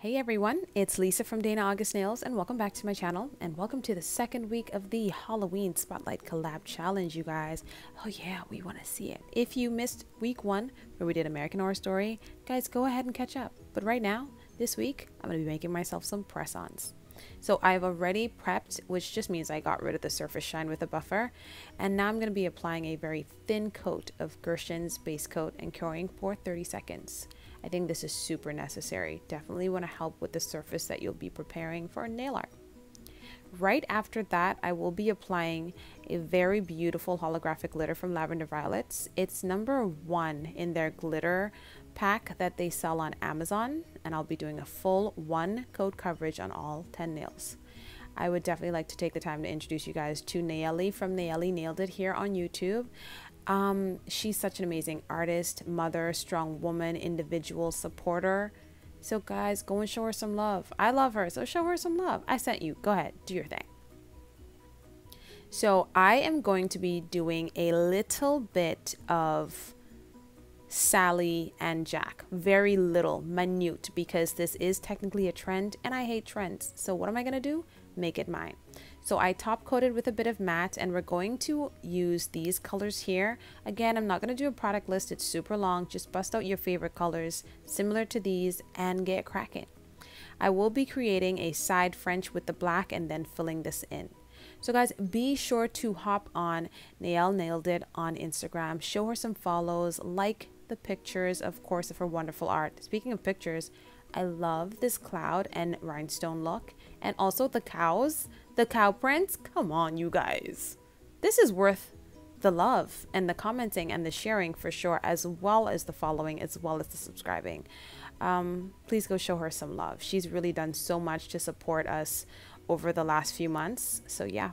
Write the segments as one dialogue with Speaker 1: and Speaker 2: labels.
Speaker 1: Hey everyone, it's Lisa from Dayna August Nails and welcome back to my channel and welcome to the second week of the Halloween Spotlight Collab Challenge, you guys. Oh yeah, we want to see it. If you missed week one where we did American Horror Story, guys, go ahead and catch up. But right now, this week, I'm going to be making myself some press-ons. So I've already prepped, which just means I got rid of the surface shine with a buffer. And now I'm going to be applying a very thin coat of Gershon's base coat and curing for 30 seconds. I think this is super necessary. Definitely want to help with the surface that you'll be preparing for nail art. Right after that, I will be applying a very beautiful holographic glitter from Lavender Violets. It's number one in their glitter pack that they sell on Amazon, and I'll be doing a full one coat coverage on all 10 nails. I would definitely like to take the time to introduce you guys to Nayely from Nayely Nailed It here on YouTube. Um, she's such an amazing artist, mother, strong woman, individual, supporter. So, guys, go and show her some love. I love her, so show her some love. I sent you. Go ahead, do your thing. So, I am going to be doing a little bit of Sally and Jack. Very little, minute, because this is technically a trend and I hate trends. So, what am I going to do? Make it mine. So I top coated with a bit of matte and we're going to use these colors here. Again, I'm not going to do a product list. It's super long. Just bust out your favorite colors similar to these and get cracking. I will be creating a side French with the black and then filling this in. So guys, be sure to hop on Nayely Nailed It on Instagram. Show her some follows, like the pictures, of course, of her wonderful art. Speaking of pictures, I love this cloud and rhinestone look. And also the cows, the cow prints. Come on, you guys. This is worth the love and the commenting and the sharing for sure, as well as the following, as well as the subscribing. Um, please go show her some love. She's really done so much to support us over the last few months. So yeah,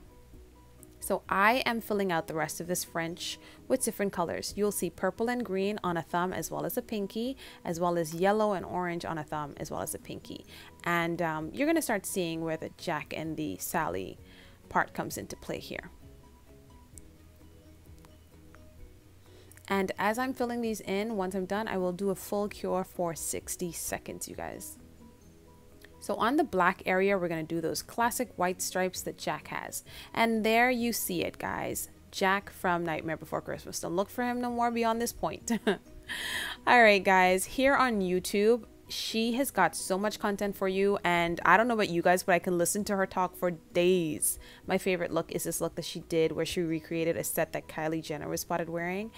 Speaker 1: so I am filling out the rest of this French with different colors. You'll see purple and green on a thumb as well as a pinky, as well as yellow and orange on a thumb as well as a pinky. And um, you're to start seeing where the Jack and the Sally part comes into play here. And as I'm filling these in, once I'm done, I will do a full cure for 60 seconds, you guys. So on the black area, we're to do those classic white stripes that Jack has. And there you see it, guys. Jack from Nightmare Before Christmas. Don't look for him no more beyond this point. All right, guys. Here on YouTube, she has got so much content for you and i don't know about you guys but i can listen to her talk for days my favorite look is this look that she did where she recreated a set that kylie jenner was spotted wearing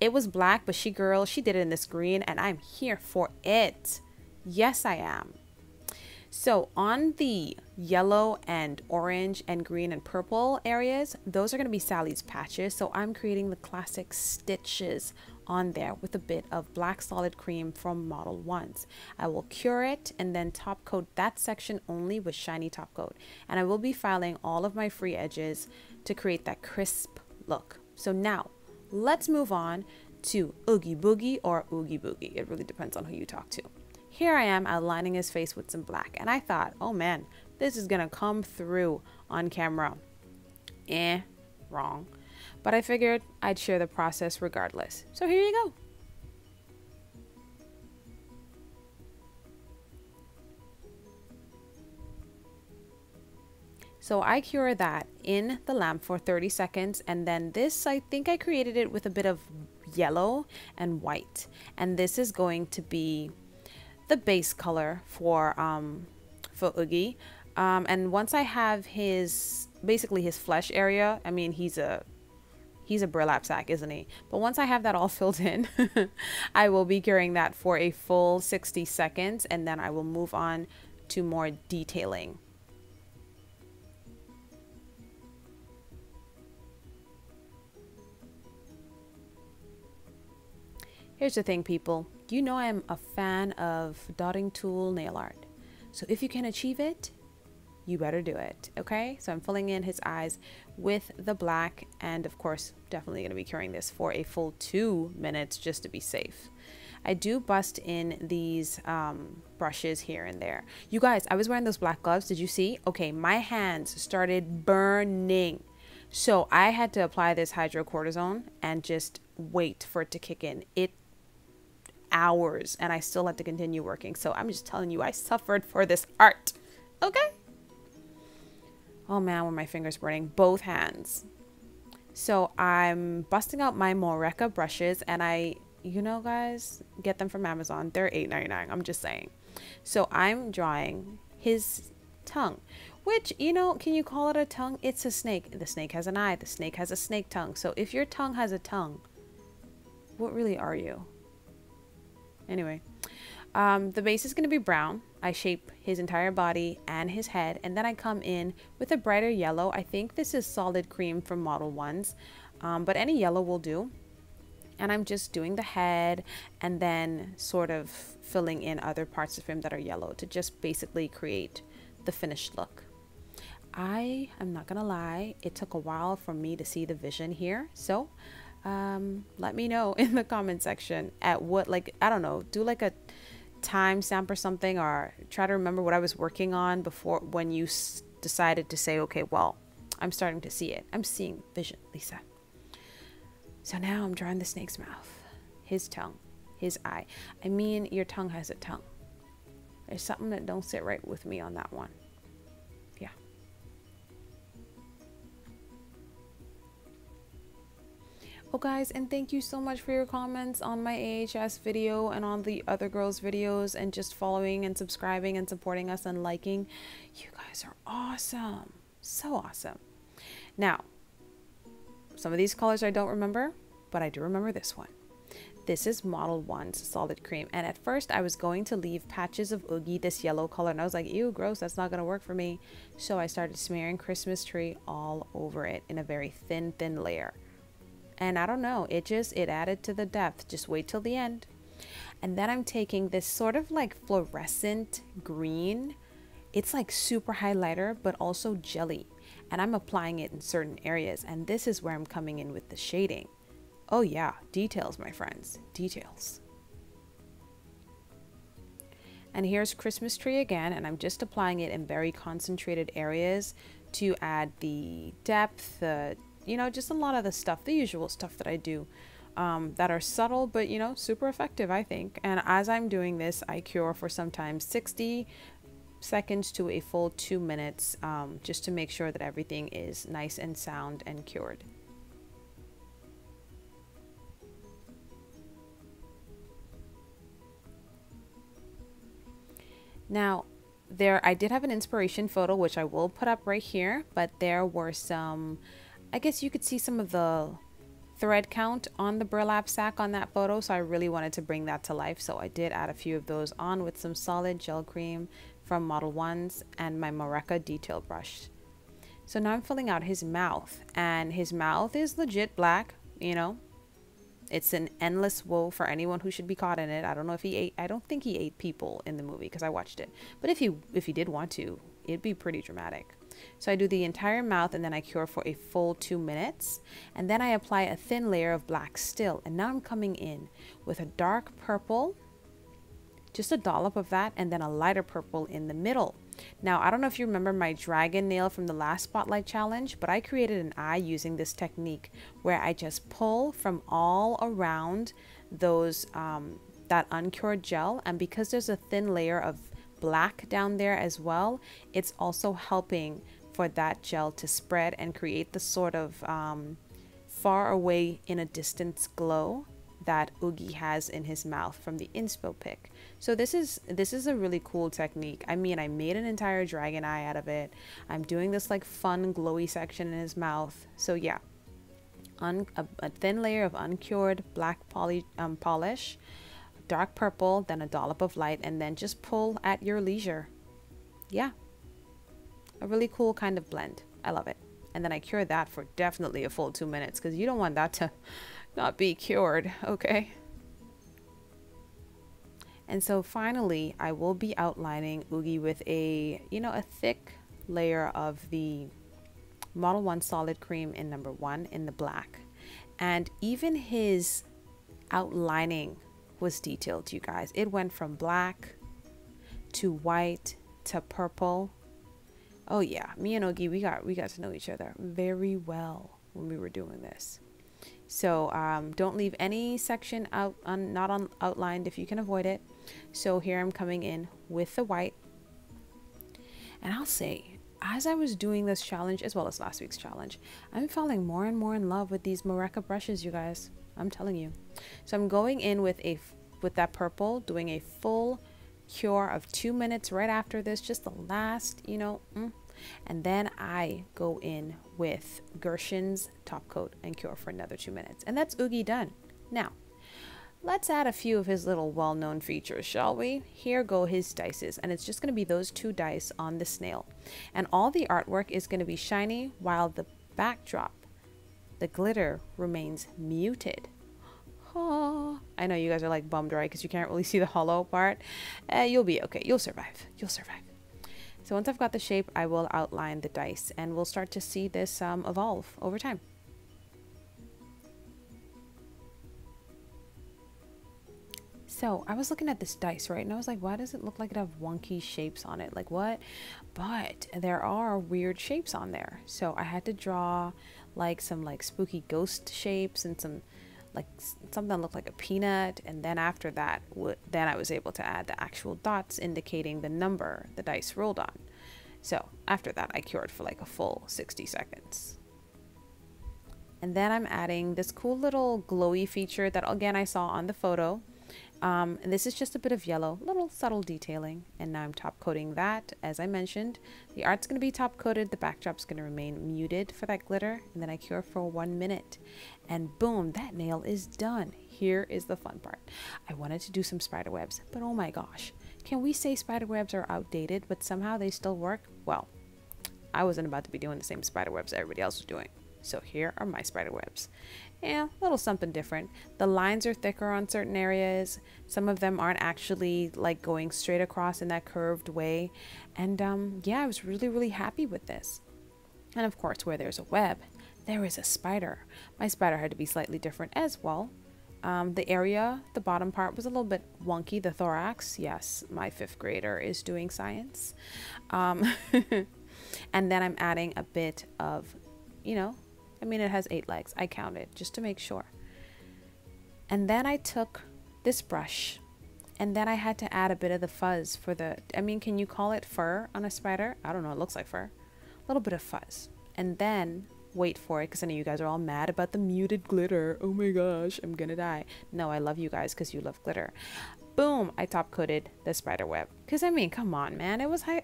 Speaker 1: it was black but she girl she did it in this green and i'm here for it yes i am so on the yellow and orange and green and purple areas, those are going to be Sally's patches. So I'm creating the classic stitches on there with a bit of black solid cream from Modelones. I will cure it and then top coat that section only with shiny top coat. And I will be filing all of my free edges to create that crisp look. So now let's move on to Oogie Boogie or Oogie Boogie. It really depends on who you talk to. Here I am outlining his face with some black, and I thought, oh man, this is gonna come through on camera. Eh, wrong. But I figured I'd share the process regardless. So here you go. So I cure that in the lamp for 30 seconds and then this I think I created it with a bit of yellow and white and this is going to be the base color for um, for Oogie. Um, and once I have his basically his flesh area, I mean he's a he's a burlap sack, isn't he? But once I have that all filled in, I will be curing that for a full 60 seconds and then I will move on to more detailing. Here's the thing, people you know I'm a fan of dotting tool nail art. So if you can achieve it, you better do it, okay? So I'm filling in his eyes with the black and of course, definitely gonna be curing this for a full two minutes just to be safe. I do bust in these um, brushes here and there. You guys, I was wearing those black gloves. Did you see? Okay, my hands started burning. So I had to apply this hydrocortisone and just wait for it to kick in. It hours and I still had to continue working. So I'm just telling you, I suffered for this art. Okay? Oh man, were my fingers burning. Both hands. So I'm busting out my Moreca brushes and I, you know guys, get them from Amazon. They're $8.99. I'm just saying. So I'm drawing his tongue, which, you know, can you call it a tongue? It's a snake. The snake has an eye. The snake has a snake tongue. So if your tongue has a tongue, what really are you? Anyway, um, the base is going to be brown. I shape his entire body and his head, and then I come in with a brighter yellow. I think this is solid cream from Modelones, um, but any yellow will do. And I'm just doing the head and then sort of filling in other parts of him that are yellow to just basically create the finished look. I am not gonna lie, it took a while for me to see the vision here. So um, let me know in the comment section at what, like, I don't know, do like a timestamp or something, or try to remember what I was working on before when you decided to say, okay, well, I'm starting to see it. I'm seeing vision, Lisa. So now I'm drawing the snake's mouth, his tongue, his eye. I mean, your tongue has a tongue. There's something that don't sit right with me on that one. Oh guys, and thank you so much for your comments on my AHS video and on the other girls videos and just following and subscribing and supporting us and liking. You guys are awesome. So awesome. Now, some of these colors I don't remember, but I do remember this one. This is Model 1's Solid Cream. And at first I was going to leave patches of Oogie, this yellow color. And I was like, ew, gross, that's not going to work for me. So I started smearing Christmas tree all over it in a very thin, thin layer. And I don't know, it just, it added to the depth. Just wait till the end. And then I'm taking this sort of like fluorescent green. It's like super highlighter, but also jelly. And I'm applying it in certain areas. And this is where I'm coming in with the shading. Oh yeah, details, my friends, details. And here's Christmas tree again, and I'm just applying it in very concentrated areas to add the depth, uh, you know, just a lot of the stuff, the usual stuff that I do um, that are subtle, but, you know, super effective, I think. And as I'm doing this, I cure for sometimes 60 seconds to a full two minutes um, just to make sure that everything is nice and sound and cured. Now, there I did have an inspiration photo which I will put up right here, but there were some I guess you could see some of the thread count on the burlap sack on that photo, so I really wanted to bring that to life. So I did add a few of those on with some solid gel cream from Modelones and my Moreca detail brush. So now I'm filling out his mouth, and his mouth is legit black, you know, it's an endless woe for anyone who should be caught in it. I don't know if he ate. I don't think he ate people in the movie because I watched it. But if he if he did want to, it'd be pretty dramatic. So I do the entire mouth and then I cure for a full two minutes. And then I apply a thin layer of black still. And now I'm coming in with a dark purple, just a dollop of that, and then a lighter purple in the middle. Now, I don't know if you remember my dragon nail from the last spotlight challenge, but I created an eye using this technique where I just pull from all around those um, that uncured gel. And because there's a thin layer of black down there as well, it's also helping for that gel to spread and create the sort of um, far away in a distance glow that Oogie has in his mouth from the inspo pic. So this is this is a really cool technique. I mean, I made an entire dragon eye out of it. I'm doing this like fun glowy section in his mouth. So yeah, Un a, a, thin layer of uncured black poly um, polish, dark purple, then a dollop of light, and then just pull at your leisure. Yeah, a really cool kind of blend. I love it. And then I cure that for definitely a full two minutes because you don't want that to not be cured, okay? And so finally, I will be outlining Oogie with a, you know, a thick layer of the Model 1 Solid Cream in number one in the black. And even his outlining was detailed, you guys. It went from black to white to purple. Oh yeah, me and Oogie, we got we got to know each other very well when we were doing this. So um, don't leave any section out not on outlined if you can avoid it. So here I'm coming in with the white. And I'll say, as I was doing this challenge, as well as last week's challenge, I'm falling more and more in love with these Moreka brushes, you guys. I'm telling you. So I'm going in with a with that purple, doing a full cure of two minutes right after this, just the last, you know, mm. and then I go in with Gershon's top coat and cure for another two minutes. And that's Oogie done. Now, let's add a few of his little well-known features, shall we? Here go his dices, and it's just going to be those two dice on the snail. And all the artwork is going to be shiny while the backdrop, the glitter, remains muted. Oh, I know you guys are like bummed, right? Because you can't really see the hollow part. Uh, you'll be okay. You'll survive. You'll survive. So once I've got the shape, I will outline the dice and we'll start to see this um, evolve over time. So I was looking at this dice, right? And I was like, why does it look like it have wonky shapes on it? Like what? But there are weird shapes on there. So I had to draw like some like spooky ghost shapes and some like something that looked like a peanut. And then after that then I was able to add the actual dots indicating the number the dice rolled on. So after that I cured for like a full 60 seconds. And then I'm adding this cool little glowy feature that again I saw on the photo um, and this is just a bit of yellow, little subtle detailing. And now I'm top coating that. As I mentioned, the art's going to be top coated. The backdrop's going to remain muted for that glitter. And then I cure for one minute. And boom, that nail is done. Here is the fun part. I wanted to do some spider webs, but oh my gosh. Can we say spider webs are outdated, but somehow they still work? Well, I wasn't about to be doing the same spider webs everybody else was doing. So here are my spider webs yeah, a little something different. The lines are thicker on certain areas. Some of them aren't actually like going straight across in that curved way. And um, yeah, I was really, really happy with this. And of course, where there's a web, there is a spider. My spider had to be slightly different as well. Um, the area, the bottom part was a little bit wonky. The thorax, yes, my fifth grader is doing science. Um, and then I'm adding a bit of, you know, I mean, it has eight legs. I counted just to make sure. And then I took this brush and then I had to add a bit of the fuzz for the, I mean, can you call it fur on a spider? I don't know. It looks like fur. A little bit of fuzz. And then wait for it because I know you guys are all mad about the muted glitter. Oh my gosh, I'm gonna die. No, I love you guys because you love glitter. Boom, I top coated the spider web. Because I mean, come on, man. It was high.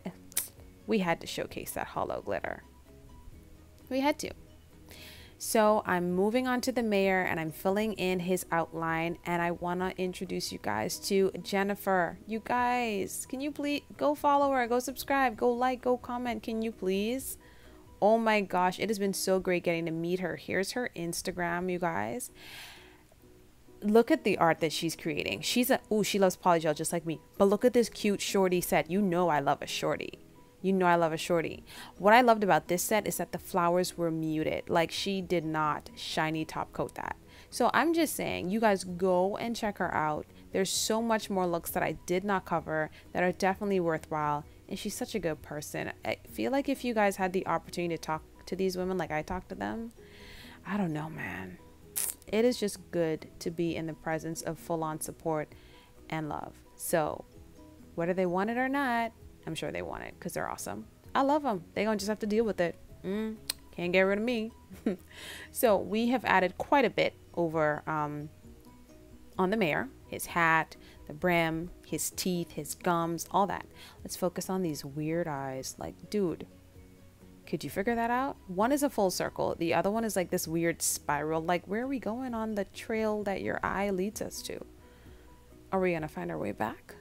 Speaker 1: We had to showcase that holo glitter. We had to. So I'm moving on to the mayor and I'm filling in his outline and I want to introduce you guys to Jennifer. You guys, can you please go follow her, go subscribe, go like, go comment, can you please? Oh my gosh, it has been so great getting to meet her. Here's her Instagram, you guys. Look at the art that she's creating. She's a, oh, she loves polygel just like me. But look at this cute shorty set. You know I love a shorty. You know I love a shorty. What I loved about this set is that the flowers were muted. Like she did not shiny top coat that. So I'm just saying, you guys go and check her out. There's so much more looks that I did not cover that are definitely worthwhile. And she's such a good person. I feel like if you guys had the opportunity to talk to these women like I talked to them, I don't know, man. It is just good to be in the presence of full on support and love. So, whether they want it or not, I'm sure they want it because they're awesome. I love them. They're going to just have to deal with it. Mm, can't get rid of me. so we have added quite a bit over um, on the mayor. His hat, the brim, his teeth, his gums, all that. Let's focus on these weird eyes. Like, dude, could you figure that out? One is a full circle. The other one is like this weird spiral. Like, where are we going on the trail that your eye leads us to? Are we going to find our way back?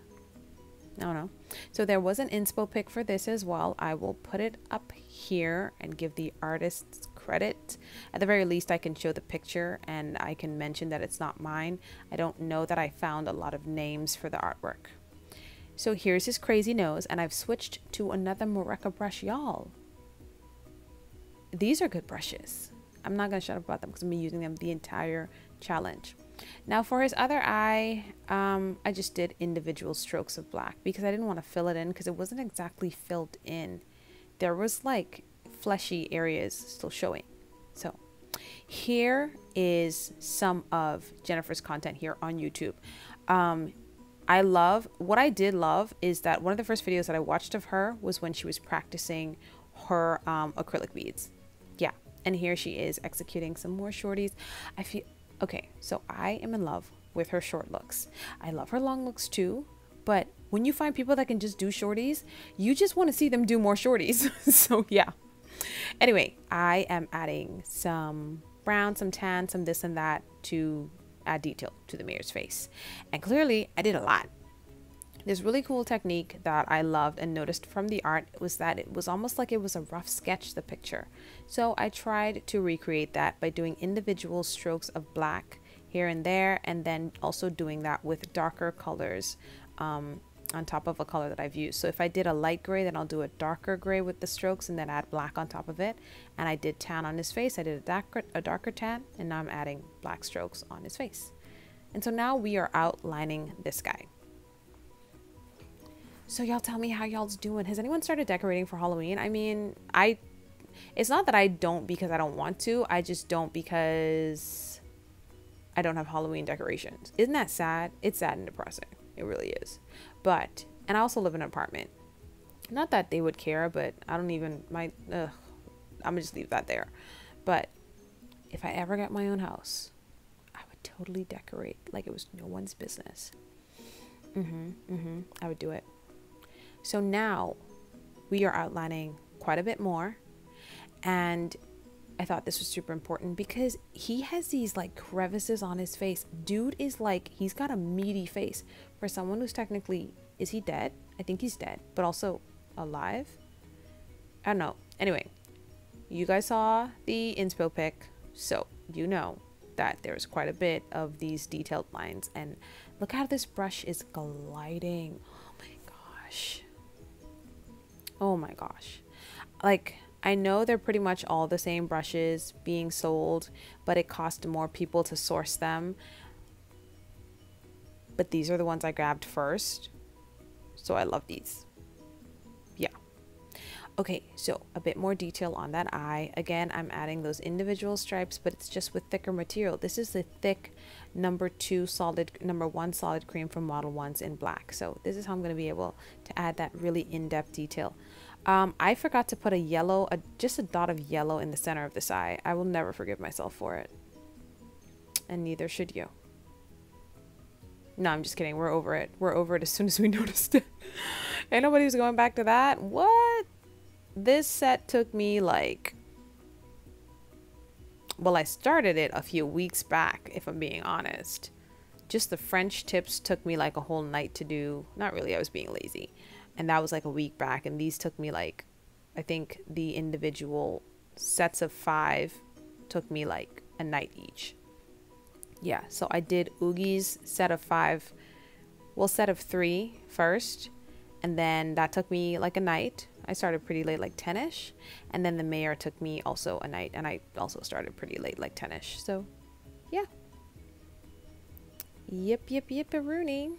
Speaker 1: I don't know. So there was an inspo pic for this as well. I will put it up here and give the artists credit. At the very least, I can show the picture and I can mention that it's not mine. I don't know that I found a lot of names for the artwork. So here's his crazy nose and I've switched to another Moreka brush, y'all. These are good brushes. I'm not going to shut up about them because I'm using them the entire challenge. Now for his other eye, um, I just did individual strokes of black because I didn't want to fill it in because it wasn't exactly filled in. There was like fleshy areas still showing. So here is some of Jennifer's content here on YouTube. Um, I love what I did love is that one of the first videos that I watched of her was when she was practicing her um, acrylic beads. Yeah, and here she is executing some more shorties. I feel okay, so I am in love with her short looks. I love her long looks too, but when you find people that can just do shorties, you just want to see them do more shorties. so yeah. Anyway, I am adding some brown, some tan, some this and that to add detail to the mayor's face. And clearly I did a lot. This really cool technique that I loved and noticed from the art was that it was almost like it was a rough sketch, the picture. So I tried to recreate that by doing individual strokes of black here and there, and then also doing that with darker colors um, on top of a color that I've used. So if I did a light gray, then I'll do a darker gray with the strokes and then add black on top of it. And I did tan on his face. I did a darker, a darker tan, and now I'm adding black strokes on his face. And so now we are outlining this guy. So y'all tell me how y'all's doing. Has anyone started decorating for Halloween? I mean, I it's not that I don't because I don't want to. I just don't because I don't have Halloween decorations. Isn't that sad? It's sad and depressing. It really is. But, and I also live in an apartment. Not that they would care, but I don't even, my, ugh, I'm gonna just leave that there. But if I ever get my own house, I would totally decorate like it was no one's business. Mm-hmm, mm-hmm, I would do it. So now we are outlining quite a bit more. And I thought this was super important because he has these like crevices on his face. Dude is like, he's got a meaty face for someone who's technically, is he dead? I think he's dead, but also alive. I don't know. Anyway, you guys saw the inspo pic, so you know that there's quite a bit of these detailed lines. And look how this brush is gliding. Oh my gosh. Oh my gosh. Like, I know they're pretty much all the same brushes being sold, but it cost more people to source them. But these are the ones I grabbed first. So I love these. Okay, so a bit more detail on that eye. Again, I'm adding those individual stripes, but it's just with thicker material. This is the thick number two solid, number one solid cream from Modelones in black. So this is how I'm going to be able to add that really in-depth detail. Um, I forgot to put a yellow, a, just a dot of yellow in the center of this eye. I will never forgive myself for it. And neither should you. No, I'm just kidding. We're over it. We're over it as soon as we noticed it. Ain't nobody's going back to that. What? This set took me like... Well, I started it a few weeks back, if I'm being honest. Just the French tips took me like a whole night to do. Not really, I was being lazy and that was like a week back and these took me like i think the individual sets of five took me like a night each yeah so i did oogie's set of five well set of three first and then that took me like a night i started pretty late like 10ish and then the mayor took me also a night and i also started pretty late like 10ish so yeah yep yep yep a rooney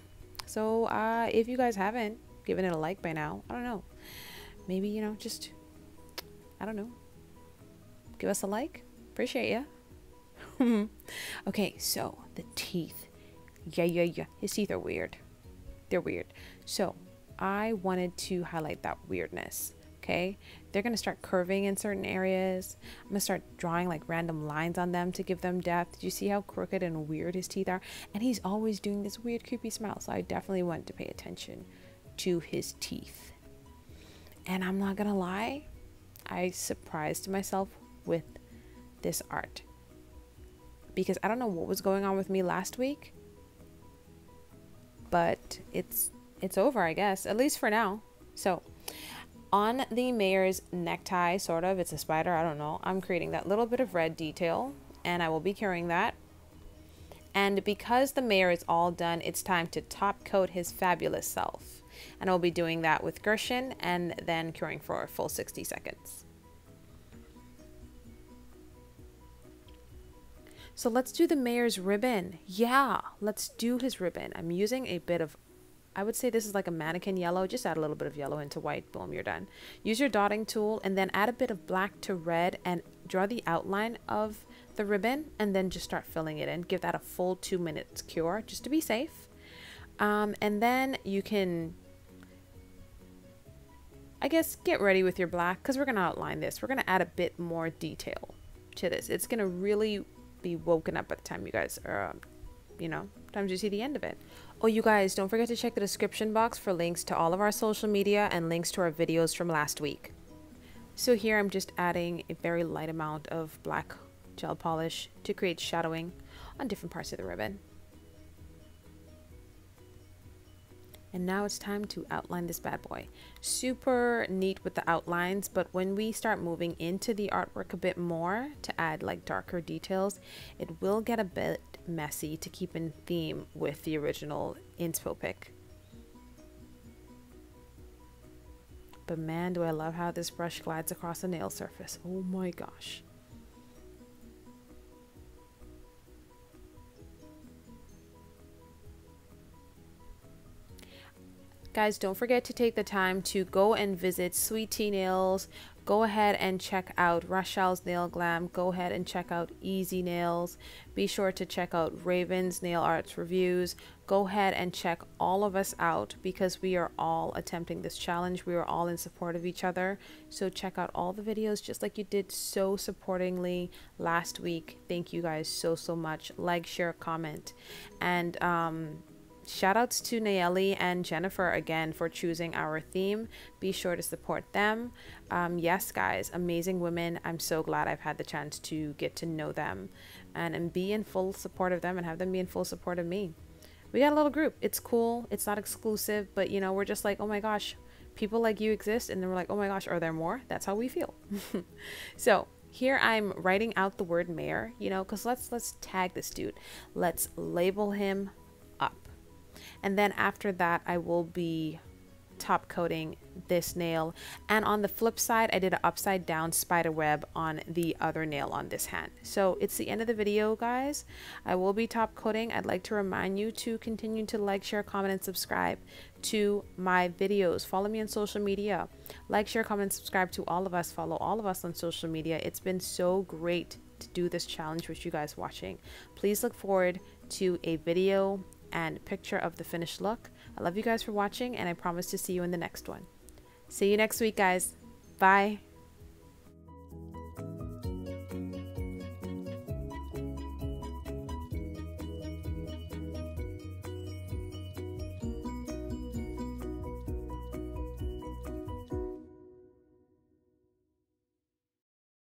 Speaker 1: so uh if you guys haven't given it a like by now. I don't know. Maybe, you know, just, I don't know. Give us a like. Appreciate ya. okay, so the teeth. Yeah, yeah, yeah. His teeth are weird. They're weird. So I wanted to highlight that weirdness. Okay, they're gonna start curving in certain areas. I'm gonna start drawing like random lines on them to give them depth. Do you see how crooked and weird his teeth are? And he's always doing this weird, creepy smile. So I definitely want to pay attention to his teeth. And I'm not gonna lie, I surprised myself with this art because I don't know what was going on with me last week, but it's it's over, I guess, at least for now. So, on the mayor's necktie, sort of, it's a spider, I don't know. I'm creating that little bit of red detail, and I will be carrying that. And because the mayor is all done, it's time to top coat his fabulous self and I'll be doing that with Gershon and then curing for a full 60 seconds. So let's do the mayor's ribbon. Yeah, let's do his ribbon. I'm using a bit of, I would say this is like a mannequin yellow. Just add a little bit of yellow into white. Boom, you're done. Use your dotting tool and then add a bit of black to red and draw the outline of the ribbon and then just start filling it in. Give that a full two minutes cure just to be safe. Um, and then you can, I guess, get ready with your black because we're going to outline this. We're going to add a bit more detail to this. It's going to really be woken up by the time you guys are, um, you know, times you see the end of it. Oh, you guys, don't forget to check the description box for links to all of our social media and links to our videos from last week. So here I'm just adding a very light amount of black gel polish to create shadowing on different parts of the ribbon. And now it's time to outline this bad boy. Super neat with the outlines, but when we start moving into the artwork a bit more to add like darker details, it will get a bit messy to keep in theme with the original inspo pic. But man, do I love how this brush glides across a nail surface. Oh my gosh. Guys, don't forget to take the time to go and visit Sweet Tea Nails. Go ahead and check out Rachelle's Nail Glam. Go ahead and check out Easy Nails. Be sure to check out Raven's Nail Arts reviews. Go ahead and check all of us out because we are all attempting this challenge. We are all in support of each other. So check out all the videos just like you did so supportingly last week. Thank you guys so, so much. Like, share, comment. And um, shout outs to Nayely and Jennifer again for choosing our theme. Be sure to support them. Um, yes, guys, amazing women. I'm so glad I've had the chance to get to know them and, and be in full support of them and have them be in full support of me. We got a little group. It's cool. It's not exclusive, but you know, we're just like, oh my gosh, people like you exist. And then we're like, oh my gosh, are there more? That's how we feel. so here I'm writing out the word mayor, you know, because let's let's tag this dude. Let's label him and then after that I will be top coating this nail. And on the flip side I did an upside down spider web on the other nail on this hand. So it's the end of the video guys. I will be top coating. I'd like to remind you to continue to like share comment and subscribe to my videos. Follow me on social media. Like share comment subscribe to all of us. Follow all of us on social media. It's been so great to do this challenge with you guys watching. Please look forward to a video and picture of the finished look. I love you guys for watching and I promise to see you in the next one. See you next week, guys. Bye.